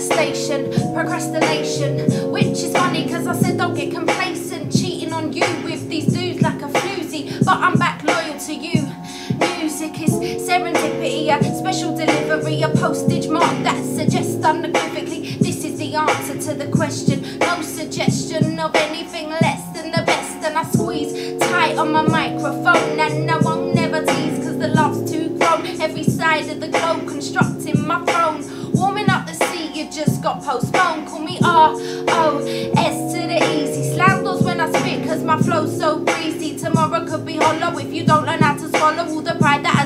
station, procrastination. Which is funny cause I said don't get complacent. Cheating on you with these dudes like a floozy. But I'm back loyal to you. Music is serendipity, a special delivery, a postage mark that suggests unequivocally this is the answer to the question. No suggestion of anything less than the best, and I squeeze tight on my microphone, and I won't never tease cause the love's too grown. Every side of the globe constructing my throne, got postponed. Call me R O S to the easy. Slam doors when I spit cause my flow's so breezy. Tomorrow could be hollow if you don't learn how to swallow all the pride that has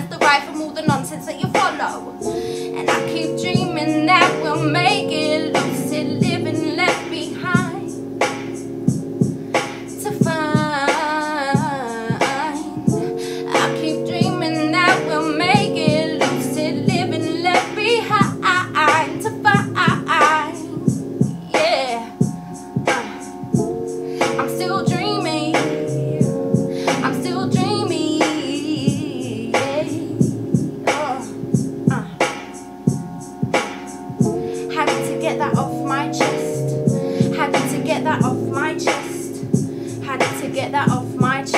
still dreaming. I'm still dreaming. Yeah. Uh, uh. To get that off my chest. Having to get that off my chest. Having to get that off my chest.